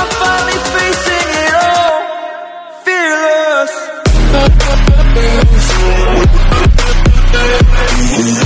I'm finally facing it all. Fearless.